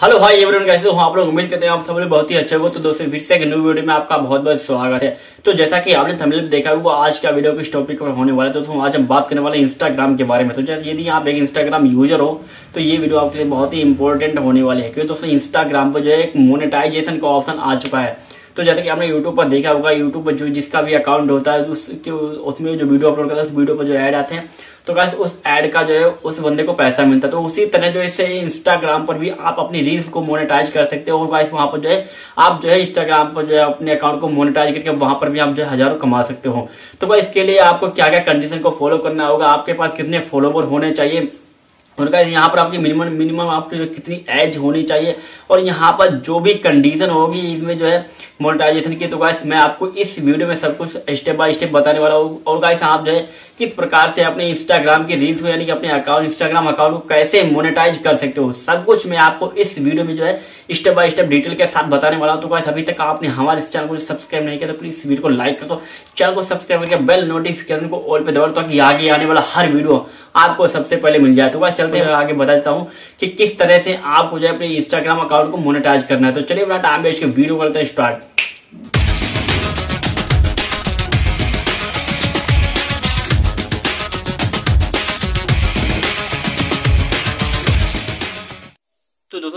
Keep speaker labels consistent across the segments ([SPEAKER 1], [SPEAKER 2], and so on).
[SPEAKER 1] Hello भाई everyone कैसे हो आप लोग उम्मीद करते हैं आप सब लोग बहुत ही अच्छे हो तो दोस्तों फिर से एक न्यू वीडियो में आपका बहुत बहुत स्वागत है। तो जैसा कि आपने थंबनेल देखा होगा, आज का वीडियो किस टॉपिक पर होने वाला है? तो दोस्तों, आज हम बात करने वाले इंस्टाग्राम के बारे में। तो जैसे यदि आप एक इंस्टाग्राम यूज़र हो तो ये वीडियो आपके लिए बहुत ही इंपॉर्टेंट होने वाली है। क्योंकि दोस्तों इंस्टाग्राम पर जो है एक मोनिटाइजेशन का ऑप्शन आ चुका है। तो जैसे कि आपने यूट्यूब पर देखा होगा यूट्यूब पर जो जिसका भी अकाउंट होता है, उसके उसमें जो वीडियो अपलोड करता है, उस वीडियो पर जो ऐड आते हैं तो गाइस उस एड का जो है, उस बंदे को पैसा मिलता है। तो उसी तरह जो है इंस्टाग्राम पर भी आप अपनी रील्स को मोनेटाइज कर सकते हो और गाइस वहाँ पर जो है, आप जो है इंस्टाग्राम पर जो है, अपने अकाउंट को मोनेटाइज करके वहाँ पर भी आप जो है हज़ारों कमा सकते हो। तो गाइस इसके लिए आपको क्या क्या कंडीशन को फॉलो करना होगा? आपके पास कितने फॉलोवर होने चाहिए? और गाइस यहाँ पर आपकी मिनिमम मिनिमम आपकी कितनी एज होनी चाहिए और यहाँ पर जो भी कंडीशन होगी इसमें जो है मोनिटाइजेशन की तो गाइस मैं आपको इस वीडियो में सब कुछ स्टेप बाय स्टेप बताने वाला हूँ। और गाइस आप जो है किस प्रकार से अपने इंस्टाग्राम की रील्स को, यानी कि अपने अकाउंट इंस्टाग्राम अकाउंट को कैसे मोनिटाइज कर सकते हो, सब कुछ मैं आपको इस वीडियो में जो है स्टेप बाय स्टेप डिटेल के साथ बताने वाला हूँ। तो गाइस अभी तक आपने हमारे इस चैनल को सब्सक्राइब नहीं किया तो प्लीज़ वीडियो को लाइक कर। दो चैनल को सब्सक्राइब करके बेल नोटिफिकेशन को ऑल पे दबा दो ताकि आगे आने वाला हर वीडियो आपको सबसे पहले मिल जाए। तो बस चलते हैं, आगे बता देता हूँ कि किस तरह से आपको जो है अपने इंस्टाग्राम अकाउंट को मोनिटाइज करना है। तो चलिए बेटा टाइम वेस्ट के वीडियो करते हैं स्टार्ट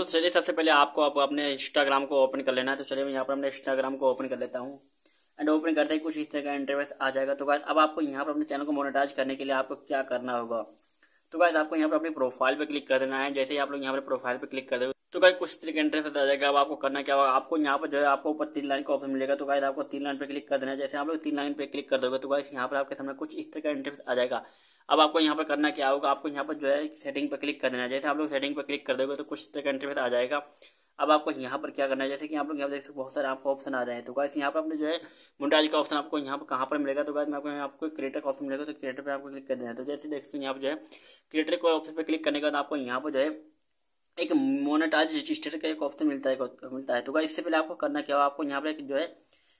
[SPEAKER 1] तो चलिए सबसे पहले आपको आप अपने इंस्टाग्राम को ओपन कर लेना है। तो चलिए मैं यहाँ पर अपने इंस्टाग्राम को ओपन कर लेता हूँ। एंड ओपन करते ही कुछ इस तरह का इंटरव्यूस आ जाएगा। तो गाइज़ अब आपको यहाँ पर अपने चैनल को मोनेटाइज करने के लिए आपको क्या करना होगा? तो गाइज़ आपको यहाँ पर अपनी प्रोफ़ाइल पर क्लिक कर देना है। जैसे ही आप लोग यहाँ पर प्रोफ़ाइल पर क्लिक कर दो तो गाइस कुछ तरीके इंटरफेस आ जाएगा अब आपको करना क्या होगा? आपको यहाँ पर जो है, आपको ऊपर तीन लाइन का ऑप्शन मिलेगा। तो गाइस आपको तीन लाइन पे क्लिक कर देना है। जैसे आप लोग तीन लाइन पे क्लिक कर दोगे तो गाइस यहाँ पर आपके सामने कुछ इस तरह का इंटरफेस आ जाएगा। अब आपको यहाँ पर करना क्या होगा? आपको यहाँ पर जो है सेटिंग पर क्लिक कर देना है। जैसे आप लोग सेटिंग पर क्लिक कर दोगे तो कुछ तरह का इंटरफेस आ जाएगा। अब आपको यहाँ पर क्या करना है? जैसे कि आप लोग यहाँ देख सकते बहुत सारे आपको ऑप्शन आ रहे हैं। तो गाइस यहाँ पर आपने जो है मोन्टाज का ऑप्शन आपको यहाँ पर कहाँ पर मिलेगा? तो गाइस मैं आपको आपको क्रिएटर का ऑप्शन मिलेगा तो क्रिएटर पर आपको क्लिक कर देना है। तो जैसे देख सकते यहाँ पर जो है क्रिएटर के ऑप्शन पर क्लिक करने के बाद आपको यहाँ पर जो है एक मोनेटाइज रजिस्टर का एक ऑप्शन मिलता है मिलता है। तो इससे पहले आपको करना क्या होगा आपको यहाँ पर जो है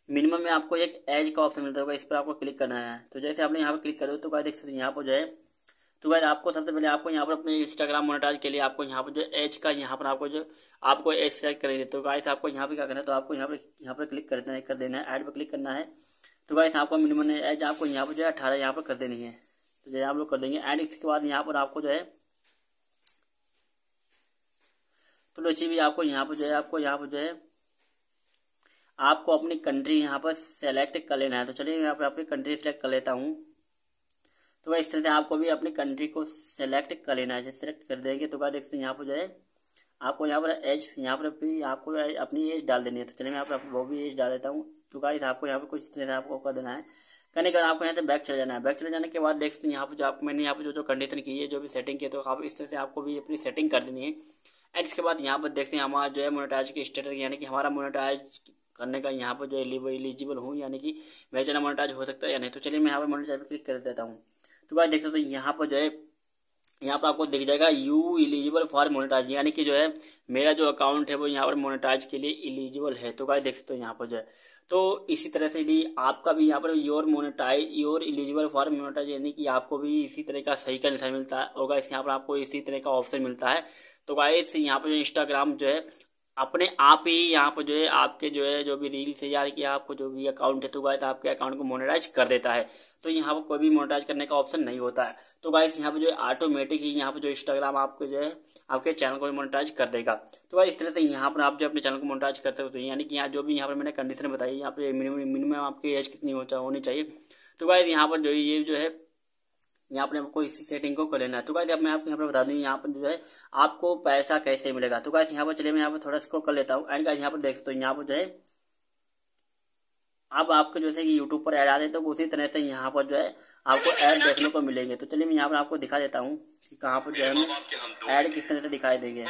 [SPEAKER 1] मिनिमम में आपको एक एज का ऑप्शन मिलता होगा इस पर आपको क्लिक करना है। तो जैसे आपने यहाँ पर क्लिक कर दो तो गाइस देख सकते हैं यहाँ पर जो है तो भाई आपको सबसे पहले आपको यहाँ पर अपने इंस्टाग्राम मोनेटाइज के लिए आपको यहाँ पर जो एज का यहाँ पर आपको जो, आपको एज सेलेक्ट करेंगे। तो गाइस आपको यहाँ पे क्या करना है? तो आपको यहाँ पर यहाँ पर क्लिक कर देना है, कर देना है ऐड पर क्लिक करना है। तो गाइस आपको मिनिमम एज आपको यहाँ पर जो है अठारह यहाँ पर कर देनी है। तो जैसे आप लोग कर देंगे एंड इसके बाद यहाँ पर आपको जो है तो लो भी आपको यहाँ पर जो है आपको यहाँ पर जो है आपको अपनी कंट्री यहाँ पर सेलेक्ट कर लेना है तो चलिए मैं यहाँ पर अपनी कंट्री सेलेक्ट कर लेता हूँ तो इस तरह से आपको भी अपनी कंट्री को सेलेक्ट कर लेना है सेलेक्ट कर देंगे तो क्या देखते हैं यहाँ पर जो है आपको यहाँ पर एज यहाँ पर भी आपको अपनी एज डाल देनी है तो चलिए मैं यहाँ पर वो भी एज डाल देता हूँ तो गाइस आपको यहाँ पर कुछ इस तरह से आपको कर देना है करने के बाद आपको यहाँ से बैक चले जाना है बैक चले जाने के बाद देख सकते हैं यहाँ पर जो आप मैंने यहाँ पर जो जो कंडीशन की है जो भी सेटिंग की है तो आप इस तरह से आपको भी अपनी सेटिंग कर देनी है एंड इसके बाद यहाँ पर देखते हैं हमारा जो है मोनेटाइज की स्टेटस यानी कि हमारा मोनेटाइज करने का यहाँ पर जो एलिजिबल हूँ, यानी कि मेरा चैनल मोनेटाइज हो सकता है या नहीं। तो चलिए मैं यहाँ पर मोनेटाइज पर क्लिक कर देता हूँ। तो भाई देख सकते हो यहाँ पर जो है, यहाँ पर आपको दिख जाएगा यू इलिजिबल फॉर मोनेटाइज यानी कि जो है मेरा जो अकाउंट है वो यहाँ पर मोनेटाइज के लिए इलिजिबल है। तो भाई देख सकते हो यहाँ पर जो है। तो इसी तरह से यदि आपका भी यहाँ पर your monetize your eligible for monetize यानी कि आपको भी इसी तरह का सही का निशान मिलता है और गाइस यहाँ पर आपको इसी तरह का ऑप्शन मिलता है। तो गाइस यहाँ पर जो इंस्टाग्राम जो है, अपने आप ही यहाँ पर जो है, आपके जो है, जो भी रील्स है यार, कि आपको जो भी अकाउंट है तो गाइस आपके अकाउंट को मोनेटाइज कर देता है। तो यहाँ पर कोई भी मोनेटाइज करने का ऑप्शन नहीं होता है। तो गाइस यहाँ पर जो है ऑटोमेटिक ही यहाँ पर जो इंस्टाग्राम आपको जो है, आपके चैनल को मोनेटाइज कर देगा। तो भाई इस तरह से यहाँ पर आप जो अपने चैनल को मोनेटाइज करते होते हैं। यानी कि यहाँ जो भी यहाँ पर मैंने कंडीशन बताई, यहाँ पर मिनिमम मिनिमम आपकी एज कितनी होनी चाहिए। तो गाइस यहाँ पर जो ये जो है यहाँ पर आपको इसी सेटिंग को कर लेना है। तो गाइस अब मैं आपको यहाँ पर बता दूँ यहाँ पर जो है आपको पैसा कैसे मिलेगा? तो गाइस यहाँ पर चलिए मैं यहाँ पर थोड़ा स्क्रॉल कर लेता हूँ। एंड गाइस यहाँ पर देख सकते हो यहाँ पर जो है अब आपको जैसे कि यूट्यूब पर ऐड आते हैं तो उसी तरह से यहाँ पर जो है आपको ऐड देखने को मिलेंगे। तो चलिए मैं यहाँ पर आपको दिखा देता हूँ कि कहाँ पर जो है ऐड किस तरह से दिखाई देंगे।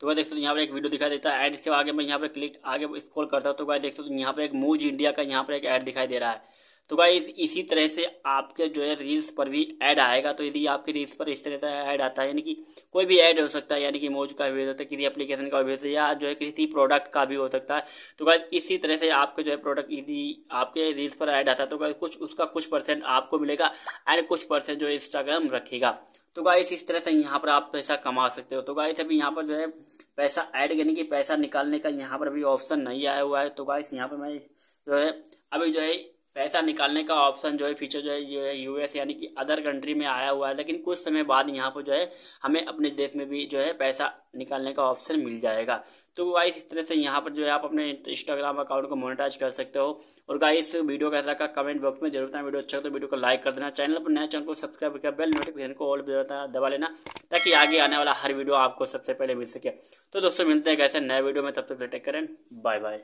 [SPEAKER 1] तो वह देख सकते यहाँ पर एक वीडियो दिखाई देता है ऐड इसके आगे मैं यहाँ पे क्लिक आगे स्क्रॉल करता हूँ तो वह देख सकते यहाँ पर एक मूज इंडिया का यहाँ पर एक ऐड दिखाई दे रहा है। तो गाइस इसी तरह से आपके जो है रील्स पर भी ऐड आएगा तो यदि आपके रील्स पर इस तरह से ऐड आता है, यानी कि कोई भी ऐड हो सकता है, यानी कि मौज का भी हो सकता है, किसी एप्लीकेशन का भी हो सकता है, या जो है किसी प्रोडक्ट का भी हो सकता है तो गाइस इसी तरह से आपके जो है प्रोडक्ट यदि आपके रील्स पर ऐड आता है तो कुछ उसका कुछ परसेंट आपको मिलेगा एंड कुछ परसेंट जो है इंस्टाग्राम रखेगा। तो गाइस इस तरह से यहाँ पर आप पैसा कमा सकते हो। तो गाइस अभी यहाँ पर जो है, पैसा ऐड करने की पैसा निकालने का यहाँ पर अभी ऑप्शन नहीं आया हुआ है। तो गाइस यहाँ पर मैं जो है, अभी जो है पैसा निकालने का ऑप्शन जो है फीचर जो है जो है यूएस यानी कि अदर कंट्री में आया हुआ है, लेकिन कुछ समय बाद यहाँ पर जो है, हमें अपने देश में भी जो है, पैसा निकालने का ऑप्शन मिल जाएगा। तो गाइस इस तरह से यहाँ पर जो है, आप अपने इंस्टाग्राम अकाउंट को मोनिटाइज कर सकते हो। और गाइस वीडियो कैसा का कमेंट बॉक्स में ज़रूर बताएँ वीडियो अच्छा हो तो वीडियो को लाइक कर देना। चैनल पर नया चैनल को सब्सक्राइब कर बेल नोटिफिकेशन को ऑल दबा लेना, ताकि आगे आने वाला हर वीडियो आपको सबसे पहले मिल सके। तो दोस्तों, मिलते हैं कैसे नए वीडियो में, तब तक टेक करें बाय बाय